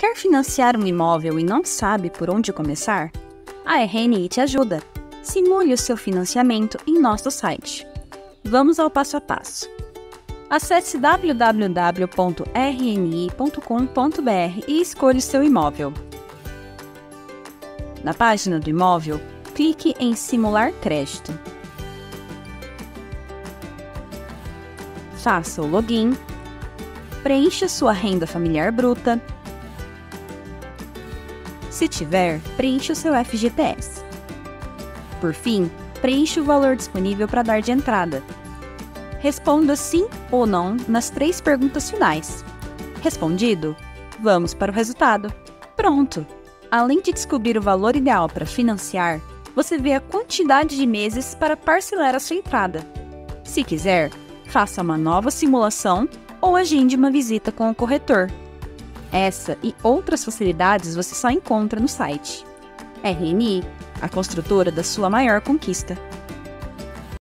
Quer financiar um imóvel e não sabe por onde começar? A RNI te ajuda. Simule o seu financiamento em nosso site. Vamos ao passo a passo. Acesse www.rni.com.br e escolha o seu imóvel. Na página do imóvel, clique em Simular crédito. Faça o login, preencha sua renda familiar bruta. Se tiver, preencha o seu FGTS. Por fim, preencha o valor disponível para dar de entrada. Responda sim ou não nas três perguntas finais. Respondido? Vamos para o resultado. Pronto! Além de descobrir o valor ideal para financiar, você vê a quantidade de meses para parcelar a sua entrada. Se quiser, faça uma nova simulação ou agende uma visita com o corretor. Essa e outras facilidades você só encontra no site. RNI, a construtora da sua maior conquista.